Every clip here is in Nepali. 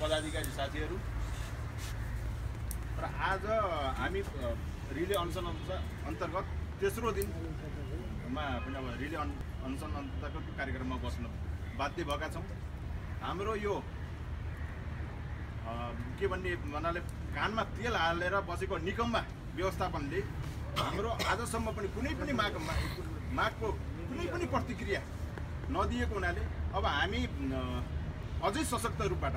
पदाधिकारी साथीहरू। र आज हामी रिले अनसन अन्तर्गत तेस्रो दिनमा पनि अब रिले अन अनसन अन्तर्गतको कार्यक्रममा बस्न बाध्य भएका छौँ। हाम्रो यो के भन्ने भन्नाले कानमा तेल हालेर बसेको निकममा व्यवस्थापनले हाम्रो आजसम्म पनि कुनै पनि माग मागको कुनै पनि प्रतिक्रिया नदिएको हुनाले अब हामी अझै सशक्त रूपबाट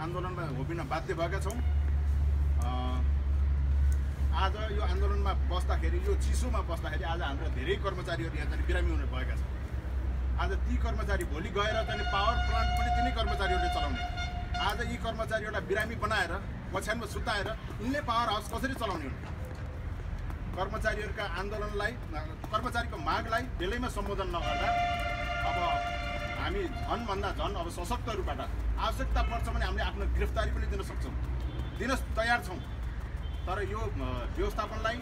आन्दोलनमा होपिन बाध्य भएका छौँ। आज यो आन्दोलनमा बस्दाखेरि यो चिसोमा बस्दाखेरि आज हाम्रो धेरै कर्मचारीहरू यहाँ चाहिँ बिरामी हुनु भएका छन् आज ती कर्मचारी भोलि गएर चाहिँ पावर प्लान्ट पनि तिनै कर्मचारीहरूले चलाउने। आज यी कर्मचारीहरूलाई बिरामी बनाएर ओछ्यानमा सुताएर यिनले पावर हाउस कसरी चलाउने हुन् कर्मचारीहरूका आन्दोलनलाई कर्मचारीको मागलाई बेलैमा सम्बोधन नगर्दा अब हामी झनभन्दा झन् अब सशक्त रूपबाट आवश्यकता पर्छ भने हामीले आफ्नो गिरफ्तारी पनि दिन सक्छौँ। दिन तयार छौँ। तर यो व्यवस्थापनलाई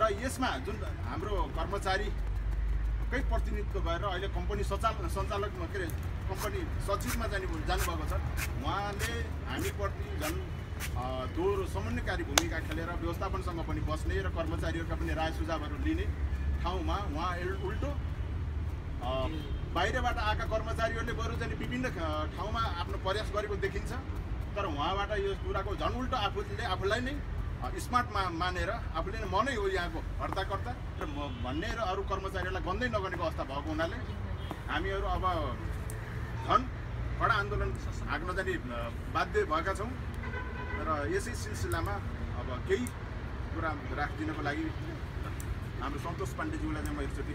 र यसमा जुन हाम्रो कर्मचारीकै प्रतिनिधित्व गरेर अहिले कम्पनी सञ्चाल सञ्चालक के अरे कम्पनी सचिवमा जाने जानुभएको छ उहाँले हामीप्रति झन् दोहोरो समन्वयकारी भूमिका खेलेर व्यवस्थापनसँग पनि बस्ने र कर्मचारीहरूका पनि राय सुझावहरू लिने ठाउँमा उहाँ उल्टो बाहिरबाट आएका कर्मचारीहरूले बरु चाहिँ विभिन्न ठाउँमा आफ्नो प्रयास गरेको देखिन्छ। तर उहाँबाट यो कुराको झन् उल्टो आफूले आफूलाई नै स्मार्ट मा मानेर आफूले नै म नै हो यहाँको हर्ताकर्ता र भन्ने र अरू कर्मचारीहरूलाई गन्दै नगर्नेको अवस्था भएको हुनाले हामीहरू अब झन् कडा आन्दोलन हाँक्न जाने बाध्य भएका छौँ। र यसै सिलसिलामा अब केही कुरा राखिदिनको लागि हाम्रो सन्तोष पाण्डेज्यूलाई चाहिँ म एकचोटि